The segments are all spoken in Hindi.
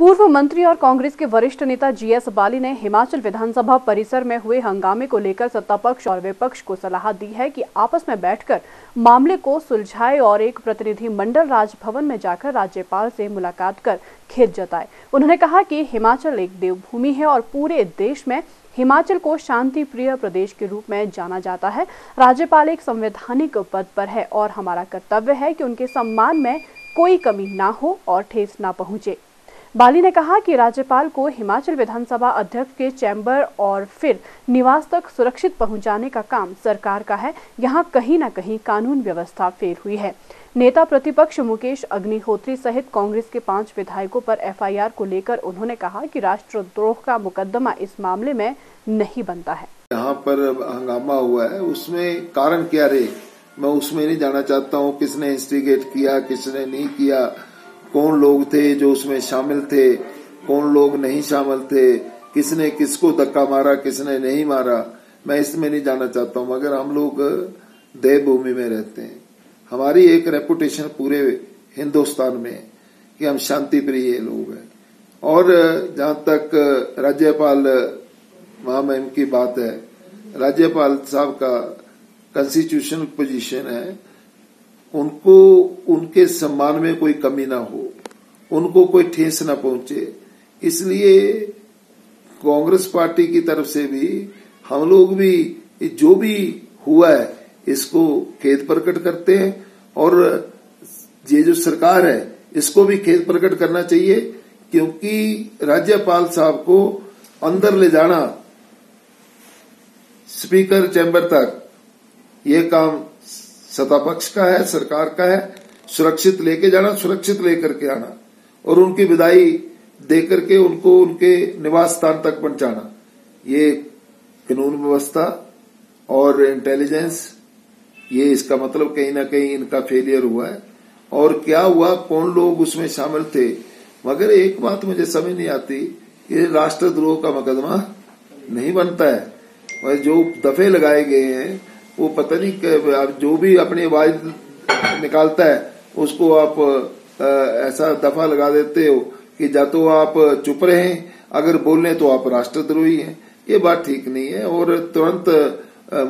पूर्व मंत्री और कांग्रेस के वरिष्ठ नेता जीएस बाली ने हिमाचल विधानसभा परिसर में हुए हंगामे को लेकर सत्ता पक्ष और विपक्ष को सलाह दी है कि आपस में बैठकर मामले को सुलझाए और एक प्रतिनिधि मंडल राजभवन में जाकर राज्यपाल से मुलाकात कर खेत जताए। उन्होंने कहा कि हिमाचल एक देवभूमि है और पूरे देश में हिमाचल को शांति प्रिय प्रदेश के रूप में जाना जाता है। राज्यपाल एक संवैधानिक पद पर है और हमारा कर्तव्य है कि उनके सम्मान में कोई कमी ना हो और ठेस ना पहुँचे। बाली ने कहा कि राज्यपाल को हिमाचल विधानसभा अध्यक्ष के चैम्बर और फिर निवास तक सुरक्षित पहुँचाने का काम सरकार का है। यहाँ कहीं न कहीं कानून व्यवस्था फेल हुई है। नेता प्रतिपक्ष मुकेश अग्निहोत्री सहित कांग्रेस के पाँच विधायकों पर एफआईआर को लेकर उन्होंने कहा कि राष्ट्रद्रोह का मुकदमा इस मामले में नहीं बनता है। यहाँ पर हंगामा हुआ है। उसमें कारण क्या रहे? मैं उसमें नहीं जाना चाहता हूँ। किसने इंस्टिगेट किया, किसने नहीं किया? कौन लोग थे जो उसमें शामिल थे? कौन लोग नहीं शामिल थे? किसने किसको धक्का मारा, किसने नहीं मारा? मैं इसमें नहीं जाना चाहता हूँ। मगर हम लोग देवभूमि में रहते हैं। हमारी एक रेपुटेशन पूरे हिंदुस्तान में कि हम शांति प्रिय लोग हैं। और जहाँ तक राज्यपाल महामहिम की बात है, राज्यपाल साहब का कॉन्स्टिट्यूशनल पोजीशन है उनको उनके सम्मान में कोई कमी ना हो, उनको कोई ठेस ना पहुँचे। इसलिए कांग्रेस पार्टी की तरफ़ से भी हम लोग भी, जो भी हुआ है, इसको खेद प्रकट करते हैं और ये जो सरकार है, इसको भी खेद प्रकट करना चाहिए, क्योंकि राज्यपाल साहब को अंदर ले जाना, स्पीकर चैम्बर तक, ये काम सत्ता पक्ष का है, सरकार का है, सुरक्षित लेके जाना, सुरक्षित लेकर के आना और उनकी विदाई दे करके उनको उनके निवास स्थान तक पहुंचाना। ये कानून व्यवस्था और इंटेलिजेंस ये इसका मतलब कहीं ना कहीं इनका फेलियर हुआ है। और क्या हुआ, कौन लोग उसमें शामिल थे? मगर एक बात मुझे समझ नहीं आती कि राष्ट्रद्रोह का मुकदमा नहीं बनता है। जो दफे लगाए गए हैं वो पता नहीं जो भी अपनी आवाज़ निकालता है, उसको आप ऐसा दफ़ा लगा देते हो कि या तो आप चुप रहे, अगर बोले तो आप राष्ट्रद्रोही हैं। ये बात ठीक नहीं है और तुरंत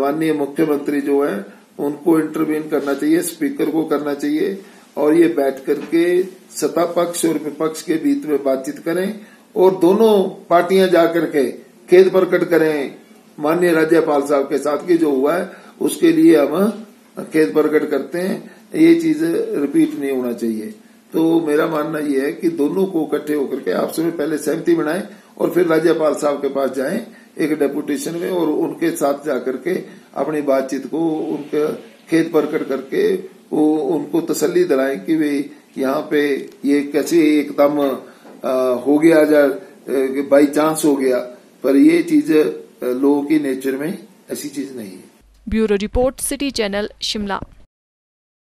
माननीय मुख्यमंत्री जो है, उनको इंटरवीन करना चाहिए स्पीकर को करना चाहिए और ये बैठ करके सत्ता पक्ष और विपक्ष के बीच में बातचीत करें और दोनों पार्टियाँ जाकर के खेद प्रकट करें। माननीय राज्यपाल साहब के साथ की जो हुआ है उसके लिए हम खेद प्रकट करते हैं, ये चीज़ रिपीट नहीं होना चाहिए। तो मेरा मानना यह है कि दोनों को इकट्ठे होकर के आपस में पहले सहमति बनाएँ और फिर राज्यपाल साहब के पास जाएँ, एक डेपुटेशन में और उनके साथ जाकर के अपनी बातचीत को उनके खेत प्रकट करके वो उनको तसल्ली दिलाएँ कि वे यहाँ पे ये कैसे एकदम हो गया या बाई चांस हो गया। पर ये चीज़ लोगों की नेचर में ऐसी चीज़ नहीं है। Bureau report city channel Shimla.